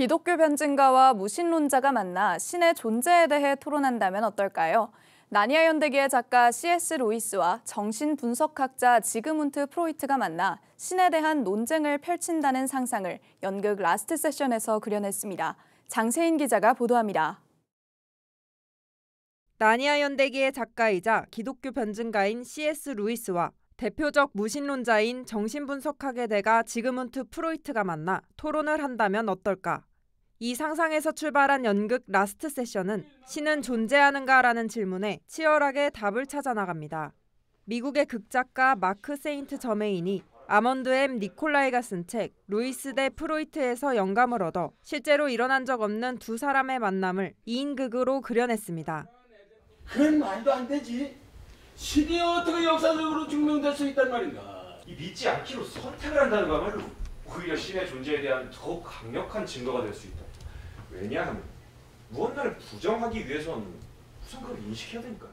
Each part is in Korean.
기독교 변증가와 무신론자가 만나 신의 존재에 대해 토론한다면 어떨까요? 나니아 연대기의 작가 C.S. 루이스와 정신 분석학자 지그문트 프로이트가 만나 신에 대한 논쟁을 펼친다는 상상을 연극 라스트 세션에서 그려냈습니다. 장세인 기자가 보도합니다. 나니아 연대기의 작가이자 기독교 변증가인 C.S. 루이스와 대표적 무신론자인 정신분석학의 대가 지그문트 프로이트가 만나 토론을 한다면 어떨까? 이 상상에서 출발한 연극 라스트 세션은 신은 존재하는가라는 질문에 치열하게 답을 찾아 나갑니다. 미국의 극작가 마크 세인트 저메인이 아먼드 엠 니콜라이가 쓴 책 루이스 대 프로이트에서 영감을 얻어 실제로 일어난 적 없는 두 사람의 만남을 2인극으로 그려냈습니다. 그건 말도 안 되지. 신이 어떻게 역사적으로 증명될 수 있단 말인가? 이 믿지 않기로 선택을 한다는 거야말로 오히려 신의 존재에 대한 더욱 강력한 증거가 될 수 있다. 왜냐하면 무언가를 부정하기 위해선 우선 그걸 인식해야 되니까요.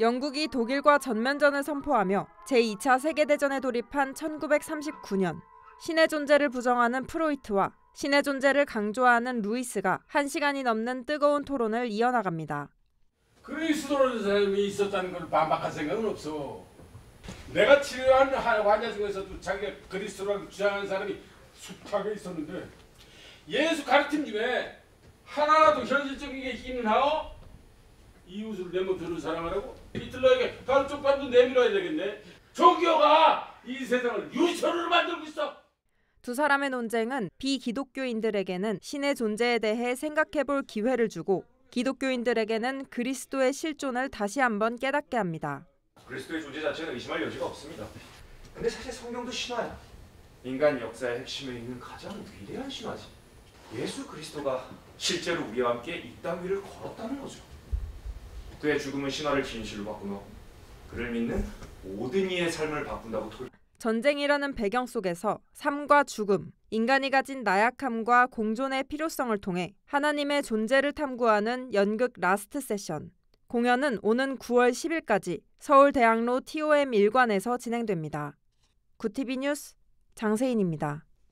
영국이 독일과 전면전을 선포하며 제2차 세계대전에 돌입한 1939년 신의 존재를 부정하는 프로이트와 신의 존재를 강조하는 루이스가 1시간이 넘는 뜨거운 토론을 이어나갑니다. 그리스도라는 사람이 있었다는 걸 반박할 생각은 없어. 내가 치료한 환자 중에서도 자기가 그리스도라고 주장하는 사람이 숱하게 있었는데 예수 가르침 중에 하나라도 현실적이게 있기는 하오? 이웃을 내 몸처럼 사랑하라고? 히틀러에게 가루쪽밥도 내밀어야 되겠네. 종교가 이 세상을 유천으로 만들고 있어. 두 사람의 논쟁은 비기독교인들에게는 신의 존재에 대해 생각해볼 기회를 주고 기독교인들에게는 그리스도의 실존을 다시 한번 깨닫게 합니다. 그리스도의 존재 자체는 의심할 여지가 없습니다. 근데 사실 성경도 신화야. 인간 역사의 핵심에 있는 가장 위대한 신화지. 예수 그리스도가 실제로 우리와 함께 이 땅 위를 걸었다는 거죠. 그의 죽음은 신화를 진실로 바꾸며 그를 믿는 모든 이의 삶을 바꾼다고 토. 전쟁이라는 배경 속에서 삶과 죽음, 인간이 가진 나약함과 공존의 필요성을 통해 하나님의 존재를 탐구하는 연극 라스트 세션. 공연은 오는 9월 10일까지 서울대학로 TOM 1관에서 진행됩니다. 구티비 뉴스 장세인입니다.